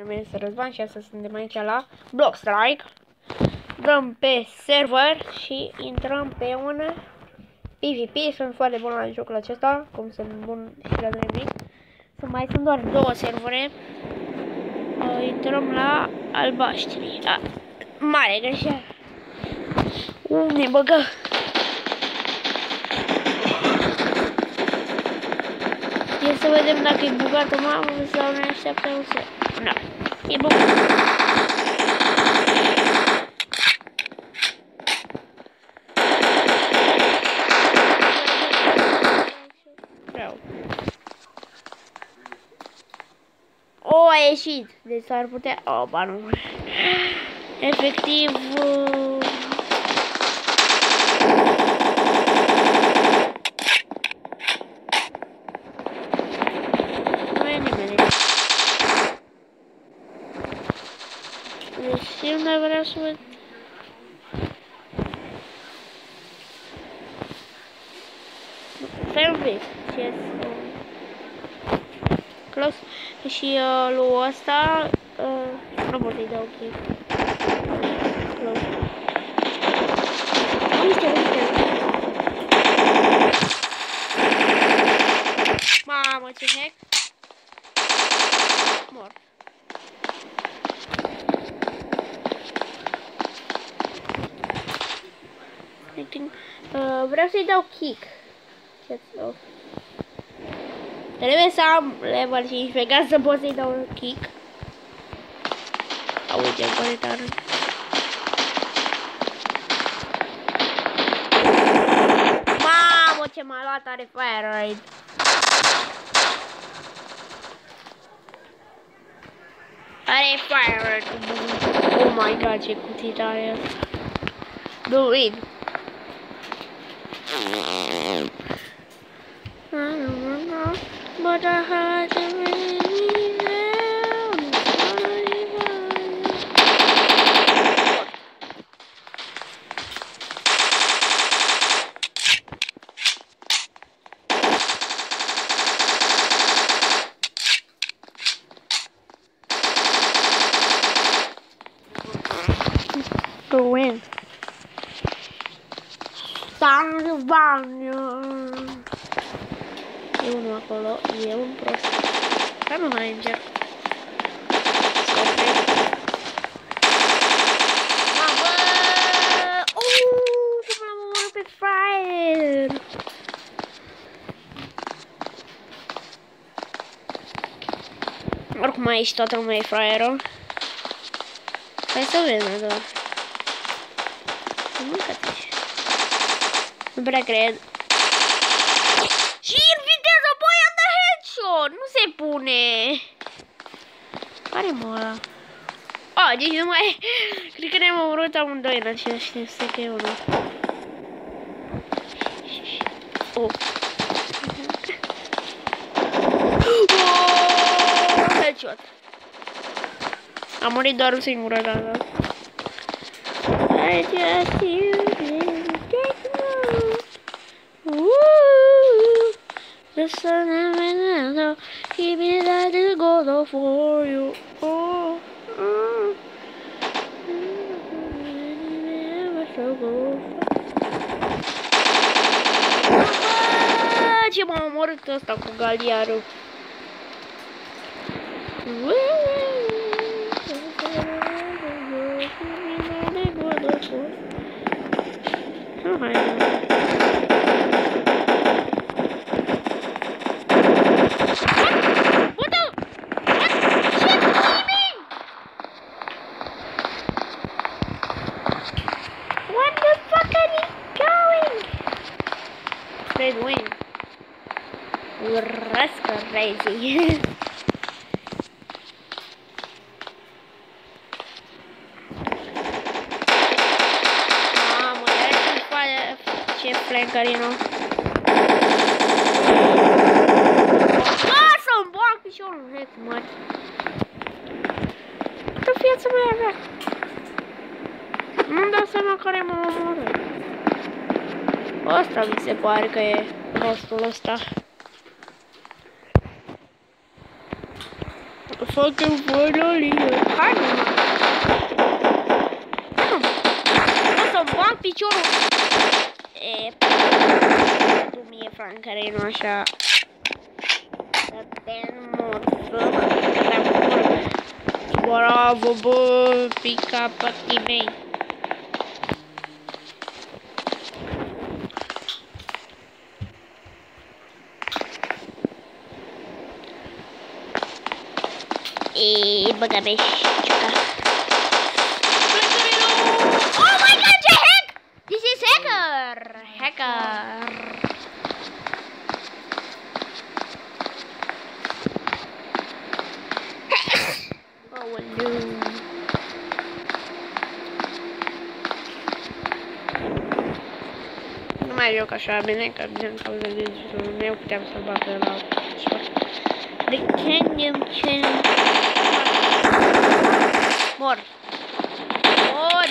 Numele este Răzvan și astăzi suntem aici la Blockstrike. Dăm pe server și intrăm pe un PvP. Sunt foarte bun la jocul acesta, cum sunt bun și la Dreamix. Sunt mai sunt doar două servere. Uh, intrăm la albaștri. La mare greșeală. Unde băgă? E să vedem dacă e bugată mamă sau ne așteaptă un să... Da, e bugat. Vreau. O, a ieșit. Deci s-ar putea... O, ba nu. Efectiv... Uh... Nu e nimeni. Deci eu nu vreau să văd. Stai un pic. Ce Close. Și uh, lui ăsta uh, nu pot să-i dau ok. Close. Uite, uite. Mamă, ce hack. Mort. Uh, vreau să-i dau kick. Ce să Trebuie să am level 15 ca să pot să-i dau un kick. Auzi, ce tare. Mamă, ce m-a luat are fire raid. Are fire raid. Oh my god, ce cutii tare asta. Do it. but I had to really now. Go in. Bang, bang. Eu não coloco. E un prost. Ca nu mai încerc. Scopre. Mamă! Uuu, cum l-am omorât pe fraier! Oricum aici toată lumea e fraierul. Hai să vedem, da. Mâncă-te. Nu prea cred. Și în viteză, băi, a dat headshot! Nu se pune! Care mă ăla? A, deci nu mai... Cred că ne-am omorât amândoi în același timp, stai că e unul. Oh. Oh, headshot. Am murit doar o singură dată. I just you The sun and wind keep me that to go for you. Oh, oh. Ce m-a omorât ăsta cu galiarul. Nu mai Că viața mea avea. Nu-mi dau seama care m-a omorât. Ăsta mi se pare că e rostul ăsta. fucking finally. Hai, mă. Nu. O să-mi bag piciorul. E, tu mie, Frank, care e nu așa. moral, vou ficar pra aqui, vem. E, bagabeche. Joc așa bine, că din cauza degetul meu puteam să bat pe la ceva. De când ce Mor. Mor.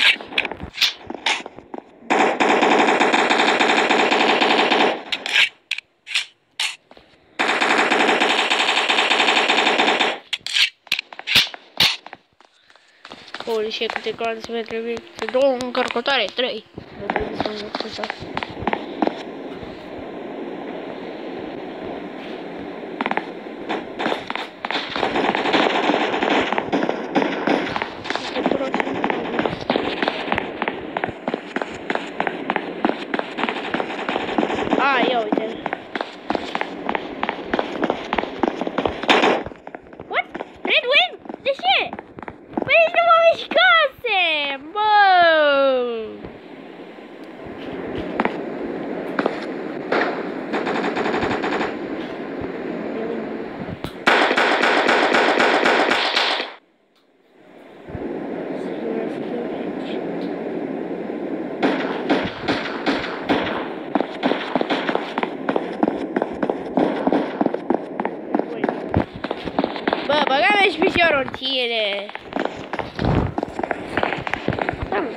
Holy shit, câte clanțe mi trebuie. Două încărcătoare, trei. Nu trebuie să învăț așa. A, ia uite. What? Red Wing? De ce? Păi nici nu mă mișcase! Bă! Bă, băga-mi și piciorul în tine! Da, mă.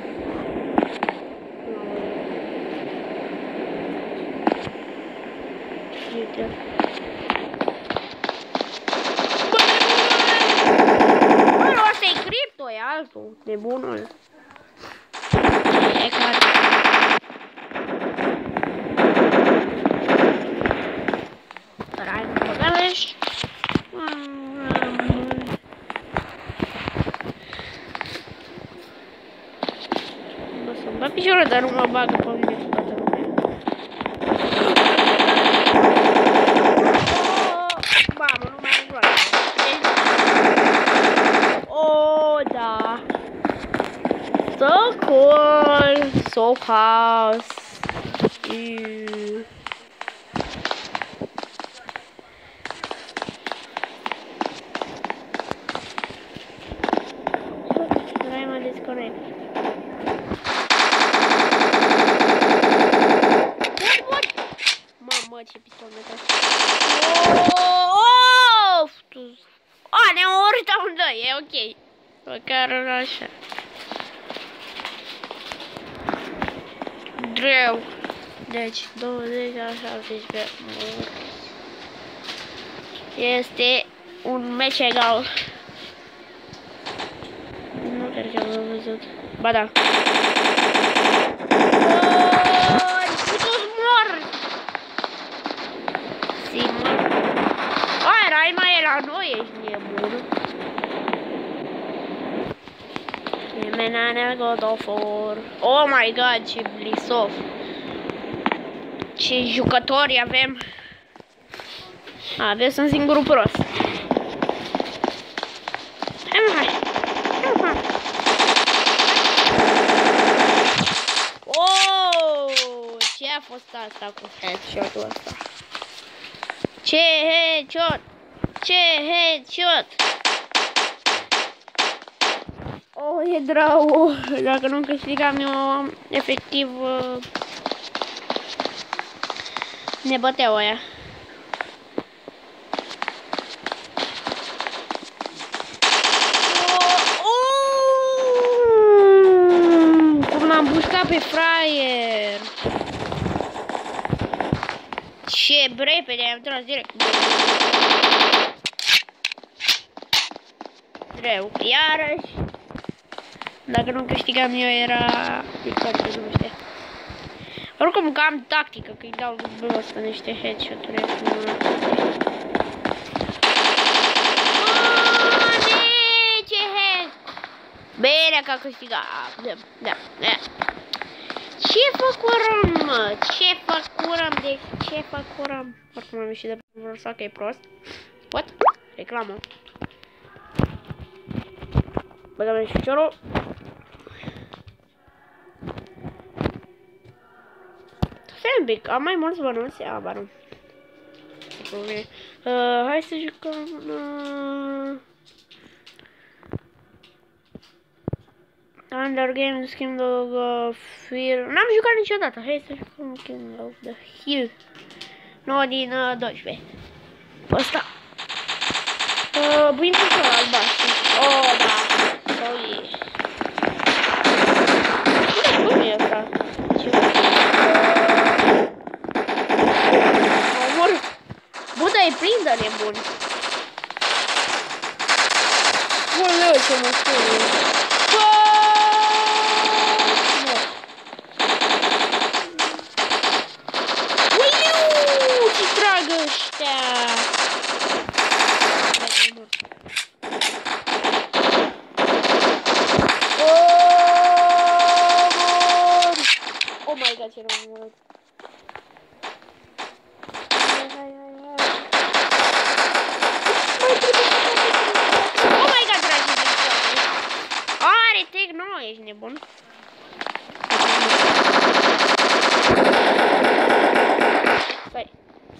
Uite. Bă, nebunule! Bă, nu, ăsta e cripto, e altul, nebunul. E care... Rai, băga-le și... Mă să-mi bag piciorul, dar nu mă bagă pe mine toată lumea. Mamă, nu mai joacă. Oh, da. So cool. So house. Ew. Dai mă disconnect. What, what? Mamă, ce pistolet ăsta. Oh, tu- A, ne-am omorât amândoi, e ok. Măcar așa. Greu. Deci, 20 la 17 morți. Este un meci egal. Nu cred că am văzut. Ba da. Oh, putos mor! Simon. Ai, Raima e la noi, ești nebun. Semenane God of War. Oh my god, ce blisof. Ce jucători avem. A, aveți un singur prost. Hai mă, hai. Hai mă, hai. Oh, ce a fost asta cu headshot-ul ăsta? Ce headshot? Ce headshot? Oh, e drău. Dacă nu câștigam eu, efectiv, uh, ne băteau aia. Oh, cum l-am buscat pe fraier. Ce repede am tras direct. greu. Iarăși. Dacă nu câștigam eu era... Exact, nu știu. Oricum că am tactică, că îi dau dublul ăsta niște headshot-uri. Bine că a câștigat. Da, da, da. Ce făcurăm, mă? Ce făcurăm? De ce făcurăm? Oricum am ieșit de pe că e prost. What? Reclamă. Băgăm și piciorul. Stai un pic, am mai mulți bănuți? A, ba nu. Uh, hai să jucăm... Uh... Under Games King of uh, Fear. N-am jucat niciodată. Hai să jucăm King of the Hill. 9 din uh, 12. Ăsta. Uh, Bine să albastru. Oh, da. Oh, yeah. Cum e asta? Ce Omor. Bă, dar e plin de nebun. Bă, ce mă spune.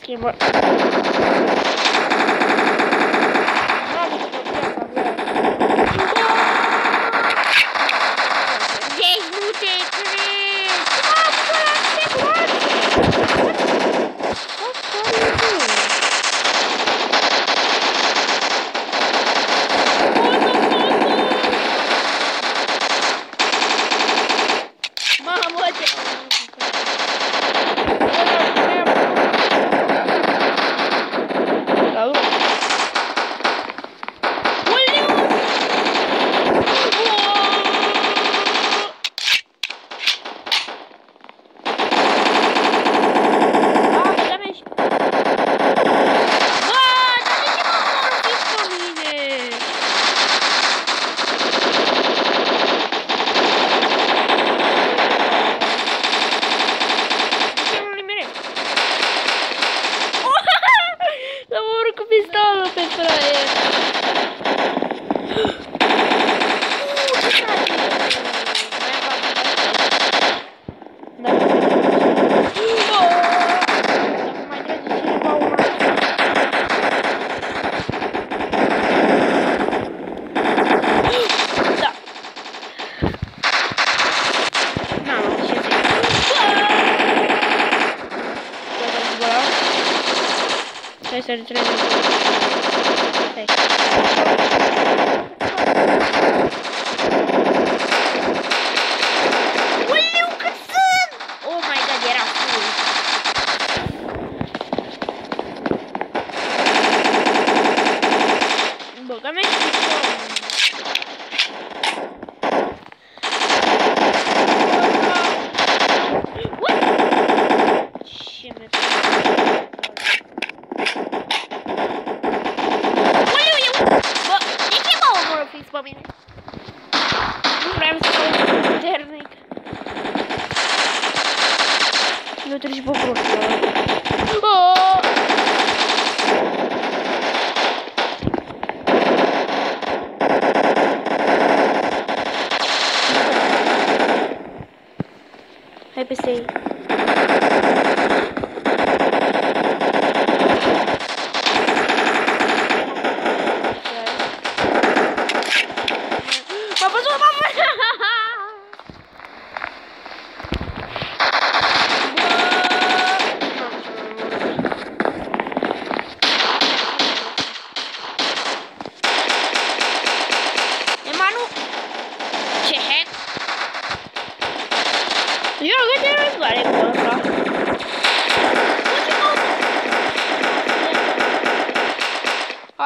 keyboard. Aí pensei.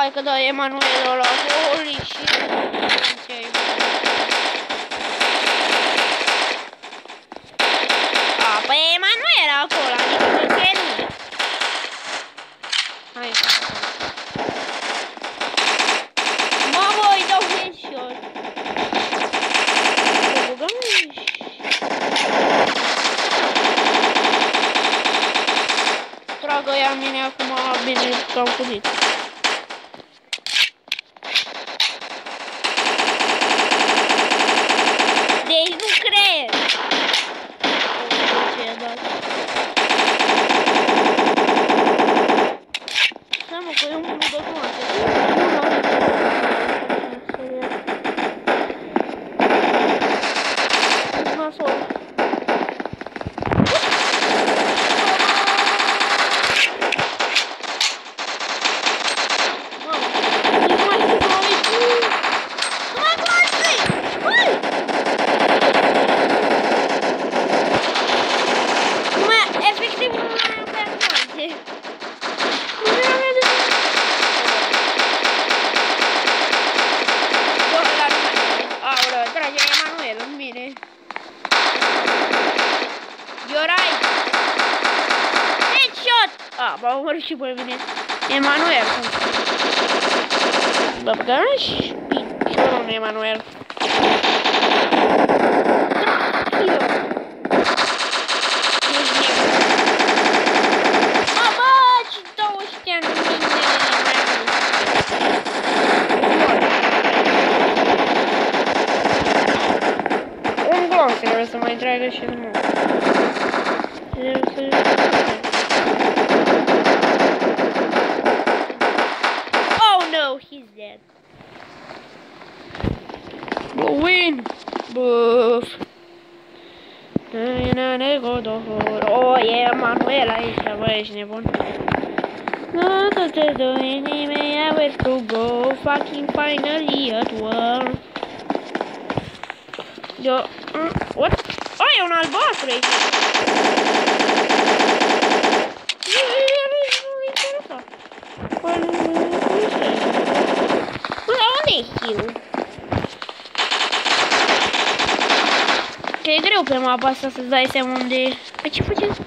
Hai că da, Emanuel ăla. Holy shit. się Oh no, he's dead. We'll win! Boof. Oh yeah, Manuela is a Wesne one. No, to the enemy, I will to go fucking finally at war. Yo, mm, what? Ej, hon har bakre! Pe greu pe mapa asta să-ți dai seama unde e. Pe ce faceți?